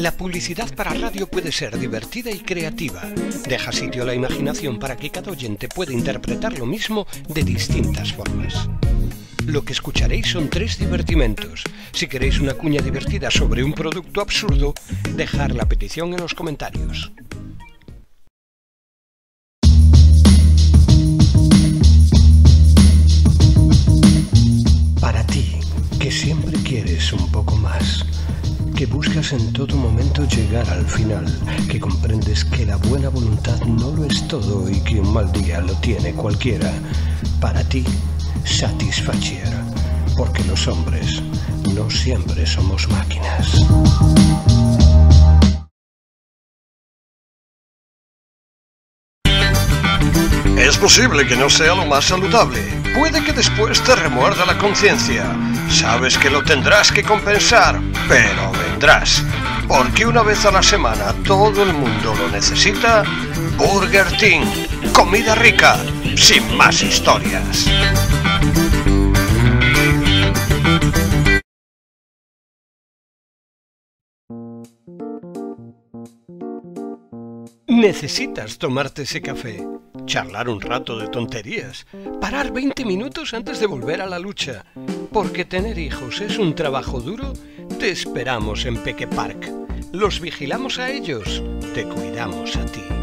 La publicidad para radio puede ser divertida y creativa. Deja sitio a la imaginación para que cada oyente pueda interpretar lo mismo de distintas formas. Lo que escucharéis son tres divertimentos. Si queréis una cuña divertida sobre un producto absurdo, dejar la petición en los comentarios. Para ti, que siempre quieres un poco más, que buscas en todo momento llegar al final, que comprendes que la buena voluntad no lo es todo y que un mal día lo tiene cualquiera, para ti, satisfacer, porque los hombres no siempre somos máquinas. Es posible que no sea lo más saludable. Puede que después te remuerda la conciencia. Sabes que lo tendrás que compensar, pero Porque una vez a la semana todo el mundo lo necesita. Burger King. Comida rica. Sin más historias. Necesitas tomarte ese café, charlar un rato de tonterías, parar 20 minutos antes de volver a la lucha. Porque tener hijos es un trabajo duro, te esperamos en Peque Park. Los vigilamos a ellos, te cuidamos a ti.